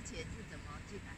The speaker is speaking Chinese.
以前是怎么进来